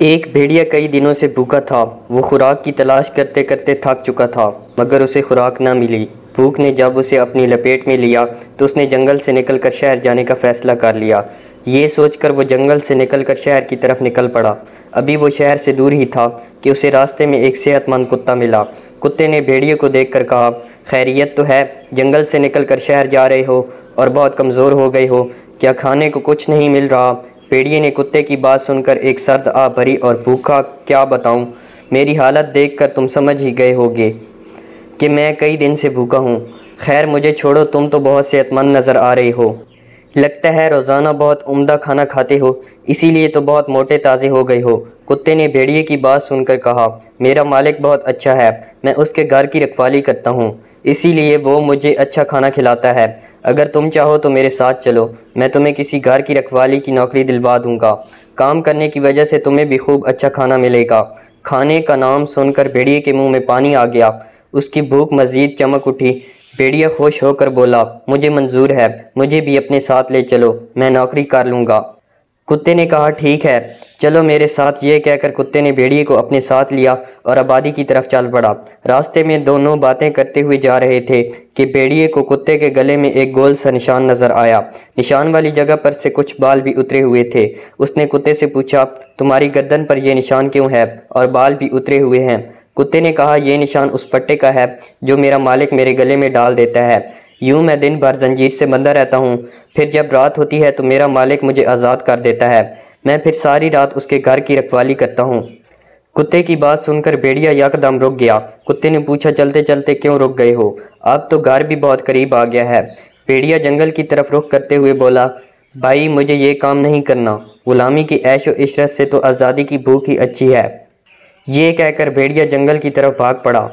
ایک بھیڑیا کئی دنوں سے بھوکا تھا۔ وہ خوراک کی تلاش کرتے کرتے تھک چکا تھا، مگر اسے خوراک نہ ملی۔ بھوک نے جب اسے اپنی لپیٹ میں لیا، تو اس نے جنگل سے نکل کر شہر جانے کا فیصلہ کر لیا۔ یہ سوچ کر وہ جنگل سے نکل کر شہر کی طرف نکل پڑا۔ ابھی وہ شہر سے دور ہی تھا کہ اسے راستے میں ایک صحت مند کتا ملا۔ کتے نے بھیڑیے کو دیکھ کر کہا، خیریت تو ہے، جنگل سے نکل کر شہر جا رہے ہو اور بہت کمزور ہو گئے ہو۔ کیا کھانے کو کچھ نہیں مل رہا؟ پیڑیے نے کتے کی بات سن کر ایک سرد آ بھری اور بھوکا، کیا بتاؤں؟ میری حالت دیکھ کر تم سمجھ ہی گئے ہوگے کہ میں کئی دن سے بھوکا ہوں۔ خیر، مجھے چھوڑو، تم تو بہت صحت مند نظر آ رہے ہو۔ لگتا ہے روزانہ بہت عمدہ کھانا کھاتے ہو، اسی لیے تو بہت موٹے تازے ہو گئے ہو۔ کتے نے بھیڑیے کی بات سن کر کہا، میرا مالک بہت اچھا ہے، میں اس کے گھر کی رکھوالی کرتا ہوں۔ اسی لیے وہ مجھے اچھا کھانا کھلاتا ہے۔ اگر تم چاہو تو میرے ساتھ چلو، میں تمہیں کسی گھر کی رکھوالی کی نوکری دلوا دوں گا۔ کام کرنے کی وجہ سے تمہیں بھی خوب اچھا کھانا ملے گا۔ کھانے کا نام سن کر بھیڑیے کے منہ میں پانی آ گیا۔ اس کی بھوک مزید چمک اٹھی۔ بھیڑیا خوش ہو کر بولا، مجھے منظور ہے، مجھے بھی اپنے ساتھ لے چلو، میں نوکری کر لوں گا۔ کتے نے کہا، ٹھیک ہے، چلو میرے ساتھ یہ کہہ کر کتے نے بھیڑیے کو اپنے ساتھ لیا اور آبادی کی طرف چل پڑا۔ راستے میں دونوں باتیں کرتے ہوئے جا رہے تھے کہ بھیڑیے کو کتے کے گلے میں ایک گول سا نشان نظر آیا۔ نشان والی جگہ پر سے کچھ بال بھی اترے ہوئے تھے۔ اس نے کتے سے پوچھا، تمہاری گردن پر یہ نشان کیوں ہے؟ اور بال بھی اترے ہوئے ہیں۔ کتے نے کہا، یہ نشان اس پٹے کا ہے جو میرا مالک میرے گلے میں ڈال دیتا ہے۔ یوں میں دن بھر زنجیر سے بندہ رہتا ہوں۔ پھر جب رات ہوتی ہے تو میرا مالک مجھے آزاد کر دیتا ہے۔ میں پھر ساری رات اس کے گھر کی رکھوالی کرتا ہوں۔ کتے کی بات سن کر بیڑیا یک دم رک گیا۔ کتے نے پوچھا، چلتے چلتے کیوں رک گئے ہو؟ اب تو گھر بھی بہت قریب آ گیا ہے۔ بیڑیا جنگل کی طرف رخ کرتے ہوئے بولا، بھائی، مجھے یہ کام نہیں کرنا۔ غلامی کی عیش و عشرت سے تو آزادی کی بھوک ہی اچھی ہے۔ یہ کہہ کر بھیڑیا جنگل کی طرف بھاگ پڑا۔